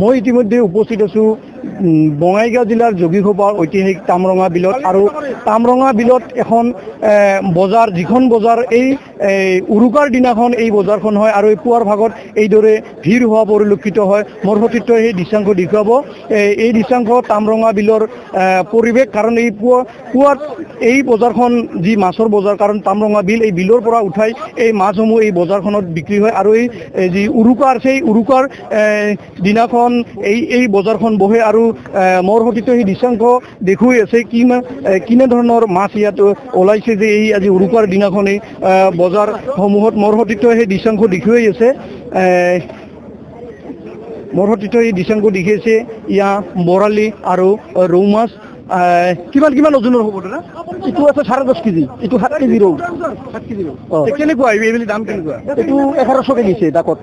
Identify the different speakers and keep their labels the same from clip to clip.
Speaker 1: মই ইতিমধ্যে উপস্থিত আছোঁ। বঙাইগাঁও জিলাৰ যোগীঘোপাৰ ঐতিহাসিক তামৰঙা বিলত আৰু তামৰঙা বিলত এখন বজাৰ যিখন বজাৰ এই উৰুকাৰ দিনাখন এই বজাৰখন হয় আৰু এই পুৱাৰ ভাগত এইদৰে ভিৰ হোৱা পৰিলক্ষিত হয়। মোৰ সতীৰ্থই সেই দৃশ্যাংশ দেখুৱাব। এই দৃশ্যাংশ তামৰঙা বিলৰ পৰিৱেশ কাৰণ এই পুৱা পুৱাত এই বজাৰখন যি মাছৰ বজাৰ কাৰণ তামৰঙা বিল এই বিলৰ পৰা উঠাই এই মাছসমূহ এই বজাৰখনত বিক্ৰী হয় আৰু এই যি উৰুকাৰ সেই উৰুকাৰ এ, দিনাখন এই এই বজাৰখন বহে আৰু এ, মোৰ সতীৰ্থ সেই দৃশ্যাংশ দেখুৱাই আছে কি কিনে ধৰণৰ মাছ ইয়াত ওলাইছে যে এই আজি উৰুকাৰ দিনাখন বজাৰসমূহত মোৰ সতীৰ্থ সেই দৃশ্যাংশ দেখুৱাই আছে মোৰ সতীৰ্থ এই দৃশ্যাংশ দেখিছে ইয়া বৰালি আৰু ৰৌ মাছ কিমান কিমান ওজনৰ হ'ব দাদা?
Speaker 2: এইটো আছে চাৰে দহ কেজি এইটো সাত কেজি ৰৌ।
Speaker 1: সাত কেজি
Speaker 2: অ।
Speaker 1: কেনেকুৱা এই- এইবিলাক দাম কেনেকুৱা?
Speaker 2: এইটো এঘাৰশকে দিছে ডাকত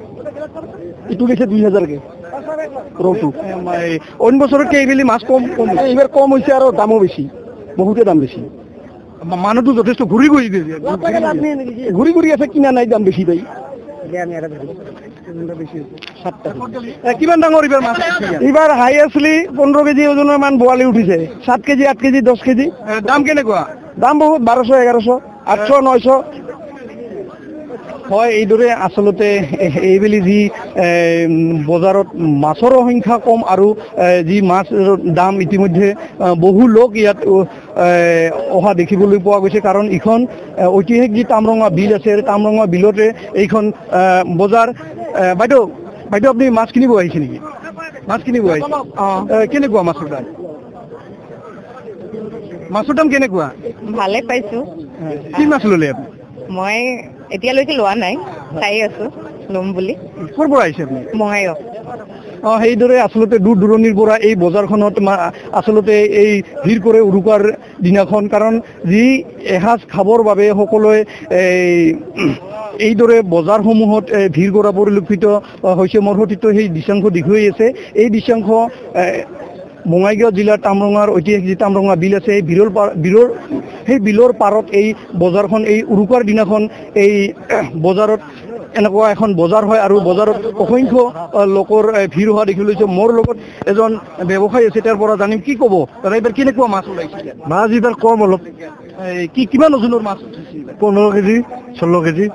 Speaker 2: এইটো দিছে দুই হাজাৰকে। ৰৌটো?
Speaker 1: অইন বছৰতকৈ এইবেলি মাছ কম কম
Speaker 2: এই এইবাৰ কম হৈছে আৰু দামো বেছি বহুতে দাম বেছি।
Speaker 1: মানুহটো যথেষ্ট ঘূৰি ঘূৰি
Speaker 2: ঘূৰি ঘূৰি আছে কিনা নাই দাম বেছি পাই
Speaker 1: কিমান ডাঙৰ এইবাৰ মাছ?
Speaker 2: এইবাৰ হাই আছলি পোন্ধৰ কেজি ওজনৰ মান বোৱালি উঠিছে। সাত কেজি আঠ কেজি দহ কেজি।
Speaker 1: দাম কেনেকুৱা?
Speaker 2: দাম বহুত বাৰশ এঘাৰশ আঠশ নশ
Speaker 1: হয় এইদৰে আচলতে এইবেলি যি বজাৰত মাছৰো সংখ্যা কম আৰু যি মাছৰ দাম ইতিমধ্যে বহু লোক ইয়াত অহা দেখিবলৈ পোৱা গৈছে। কাৰণ ইখন ঐতিহাসিক যি তামৰঙা বিল আছে তামৰঙা বিলতে এইখন বজাৰ বাইদেউ বাইদেউ আপুনি মাছ কিনিব আহিছে নেকি? মাছ কিনিব আহিছে? এ, কেনেকুৱা মাছৰ দাম? মাছৰ দাম কেনেকুৱা?
Speaker 3: ভালে পাইছো।
Speaker 1: কি মাছ ল'লে আপুনি?
Speaker 3: মই এতিয়ালৈকে লোৱা নাই চাই আছো ল'ম বুলি।
Speaker 1: ক'ৰ পৰা আহিছে আপুনি?
Speaker 3: বঙাইগাঁও
Speaker 1: অ সেইদৰে আচলতে দূৰ দূৰণিৰ পৰা এই বজাৰখনত আচলতে এই ভিৰ কৰে উৰুকাৰ দিনাখন কাৰণ যি এসাঁজ খাবৰ বাবে সকলোৱে এই এইদৰে বজাৰসমূহত ভিৰ কৰা পৰিলক্ষিত হৈছে মোৰ সতীৰ্থ সেই দৃশ্যাংশ দেখুৱাই আছে। এই দৃশ্যাংশ বঙাইগাঁও জিলাৰ তামৰঙাৰ ঐতিহাসিক যি তামৰঙা বিল আছে এই বিলৰ পাৰ বিলৰ সেই বিলৰ পাৰত এই বজাৰখন এই উৰুকাৰ দিনাখন এই বজাৰত এনেকুৱা এখন বজাৰ হয় আৰু বজাৰত অসংখ্য লোকৰ ভিৰ হোৱা দেখি লৈছোঁ মোৰ লগত এজন ব্যৱসায়ী আছে তাৰ পৰা জানিম। কি ক'ব? দাদা এইবাৰ কেনেকুৱা মাছ ওলাইছে? ইয়াত?
Speaker 2: মাছ এইবাৰ কম অলপ।
Speaker 1: কি কিমান ওজনৰ মাছ?
Speaker 2: পোন্ধৰ কেজি ষোল্ল কেজি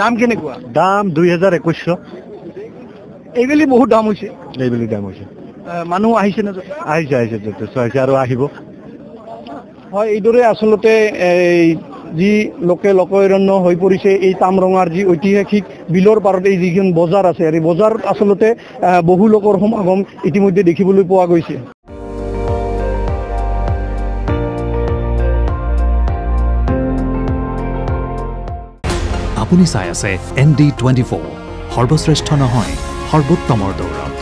Speaker 1: দাম কেনেকুৱা?
Speaker 2: দাম দুই হাজাৰ একৈছশ।
Speaker 1: এইবেলি বহুত দাম হৈছে।
Speaker 2: এইবেলি দাম হৈছে।
Speaker 1: মানুহ আহিছে নে
Speaker 2: আহিছে আহিছে যথেষ্ট আহিছে আৰু আহিব।
Speaker 1: হয় এইদৰে আচলতে এই যি লোকে লোকৰণ্য হৈ পৰিছে এই তামৰঙাৰ যি ঐতিহাসিক বিলৰ পাৰত এই যিখন বজাৰ আছে আৰু এই বজাৰত আচলতে বহু লোকৰ সমাগম ইতিমধ্যে দেখিবলৈ পোৱা গৈছে।
Speaker 4: আপুনি চাই আছে এন ডি টুৱেণ্টি ফ'ৰ। সৰ্বশ্ৰেষ্ঠ নহয় সৰ্বোত্তমৰ দৌৰত।